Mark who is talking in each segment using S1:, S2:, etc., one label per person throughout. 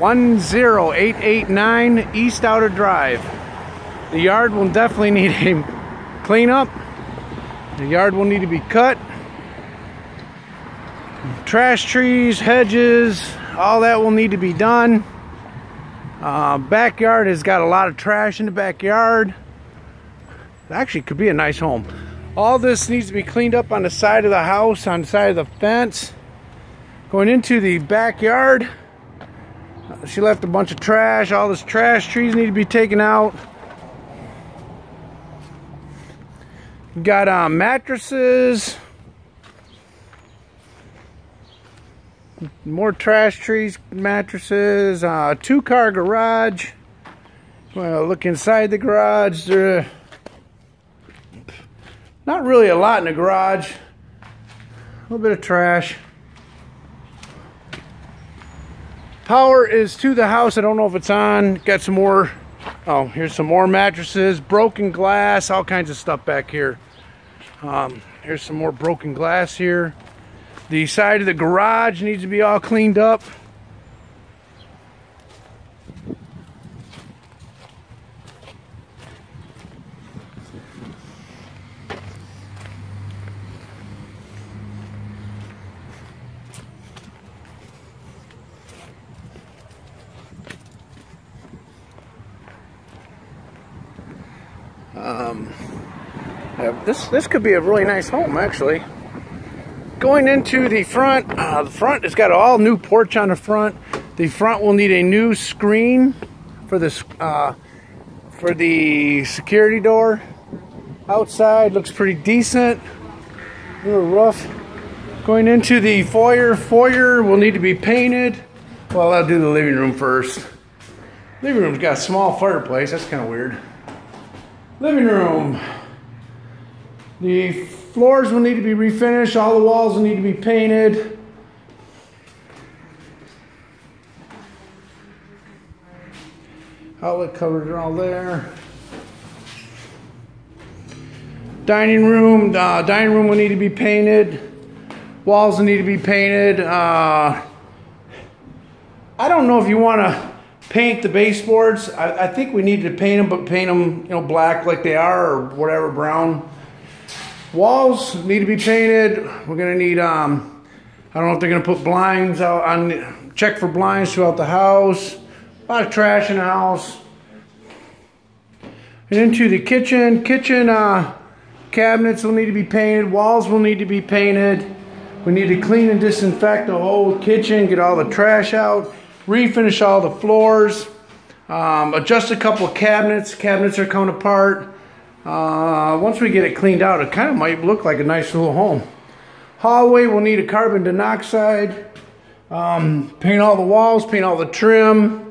S1: 10889 East Outer Drive. The yard will definitely need a cleanup. The yard will need to be cut. Trash trees, hedges, all that will need to be done. Uh, backyard has got a lot of trash in the backyard. Actually, could be a nice home. All this needs to be cleaned up on the side of the house, on the side of the fence. Going into the backyard, she left a bunch of trash. All this trash trees need to be taken out. Got uh, mattresses. More trash trees, mattresses. Uh, two car garage. Well, look inside the garage. There, not really a lot in the garage. A little bit of trash. Power is to the house. I don't know if it's on. Got some more. Oh, here's some more mattresses, broken glass, all kinds of stuff back here. Um, here's some more broken glass here. The side of the garage needs to be all cleaned up. Um, this this could be a really nice home, actually. Going into the front, uh, the front has got all new porch on the front. The front will need a new screen for this uh, for the security door. Outside looks pretty decent. Little rough. Going into the foyer, foyer will need to be painted. Well, I'll do the living room first. Living room's got a small fireplace. That's kind of weird. Living room. The floors will need to be refinished. All the walls will need to be painted. Outlet covers are all there. Dining room. Uh, dining room will need to be painted. Walls will need to be painted. Uh, I don't know if you want to paint the baseboards. I, I, think we need to paint them, but paint them, you know, black like they are or whatever, brown. Walls need to be painted. We're gonna need, um, I don't know if they're gonna put blinds out on, check for blinds throughout the house. A lot of trash in the house. And into the kitchen. Kitchen uh, cabinets will need to be painted. Walls will need to be painted. We need to clean and disinfect the whole kitchen, get all the trash out refinish all the floors, um, adjust a couple cabinets. Cabinets are coming apart. Uh, once we get it cleaned out, it kind of might look like a nice little home. Hallway will need a carbon dioxide. Um, paint all the walls, paint all the trim,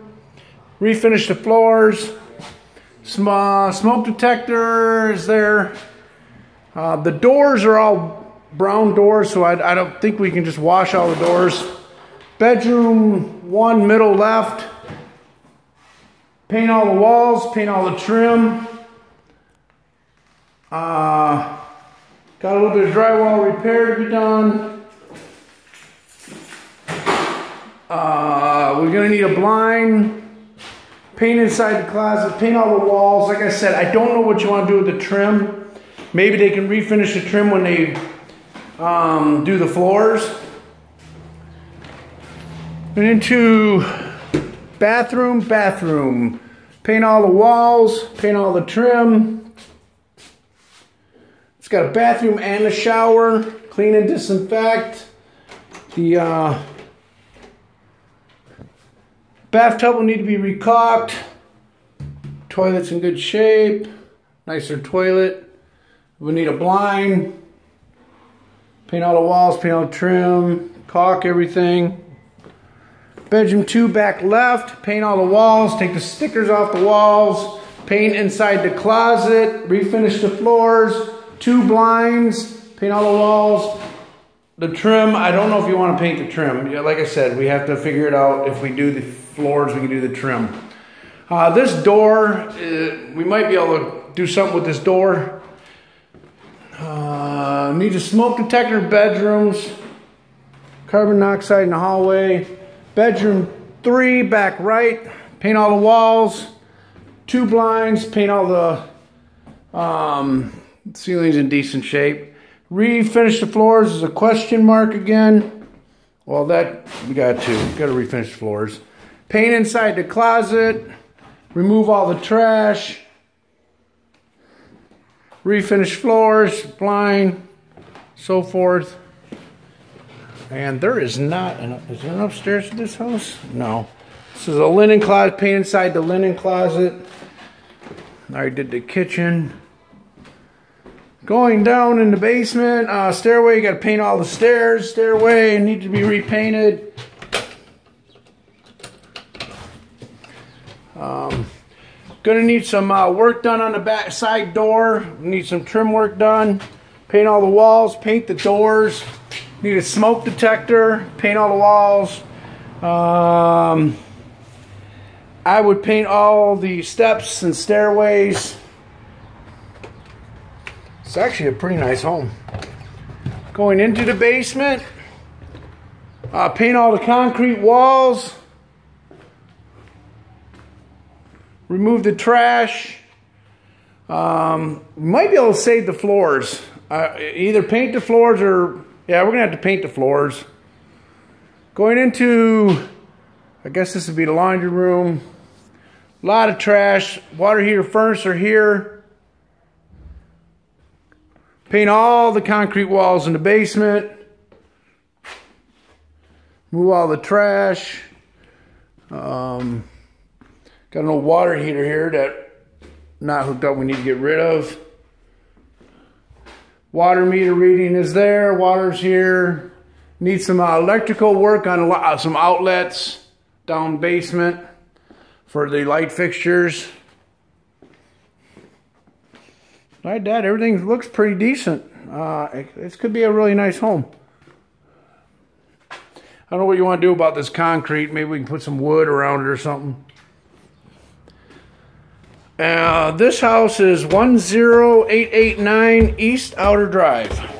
S1: refinish the floors. Some uh, smoke detector is there. Uh, the doors are all brown doors, so I, I don't think we can just wash all the doors. Bedroom one, middle left. Paint all the walls, paint all the trim. Uh, got a little bit of drywall repair to be done. Uh, we're gonna need a blind. Paint inside the closet, paint all the walls. Like I said, I don't know what you wanna do with the trim. Maybe they can refinish the trim when they um, do the floors. Into bathroom, bathroom. Paint all the walls, paint all the trim. It's got a bathroom and a shower. Clean and disinfect. The uh, bathtub will need to be recaulked. Toilet's in good shape. Nicer toilet. We need a blind. Paint all the walls, paint all the trim, caulk everything. Bedroom two back left, paint all the walls, take the stickers off the walls, paint inside the closet, refinish the floors, two blinds, paint all the walls. The trim, I don't know if you want to paint the trim. Like I said, we have to figure it out. If we do the floors, we can do the trim. Uh, this door, uh, we might be able to do something with this door. Uh, need a smoke detector bedrooms, carbon monoxide in the hallway. Bedroom three, back right, paint all the walls, two blinds, paint all the um, ceilings in decent shape. Refinish the floors is a question mark again. Well, that we got to, got to refinish the floors. Paint inside the closet, remove all the trash, refinish floors, blind, so forth. And there is not an, is upstairs to this house? No. This is a linen closet, paint inside the linen closet. I did the kitchen. Going down in the basement, uh, stairway, you got to paint all the stairs. Stairway need to be repainted. Um, gonna need some uh, work done on the back side door. Need some trim work done. Paint all the walls, paint the doors. Need a smoke detector, paint all the walls. Um, I would paint all the steps and stairways. It's actually a pretty nice home. Going into the basement, uh, paint all the concrete walls. Remove the trash. Um, might be able to save the floors. Uh, either paint the floors or yeah, we're to have to paint the floors. Going into, I guess this would be the laundry room. A lot of trash. Water heater, furnace are here. Paint all the concrete walls in the basement. Move all the trash. Um, got an old water heater here that not hooked up we need to get rid of. Water meter reading is there. Water's here. Need some uh, electrical work on uh, some outlets down basement for the light fixtures. Like that, everything looks pretty decent. Uh, this could be a really nice home. I don't know what you want to do about this concrete. Maybe we can put some wood around it or something. Uh, this house is 10889 East Outer Drive.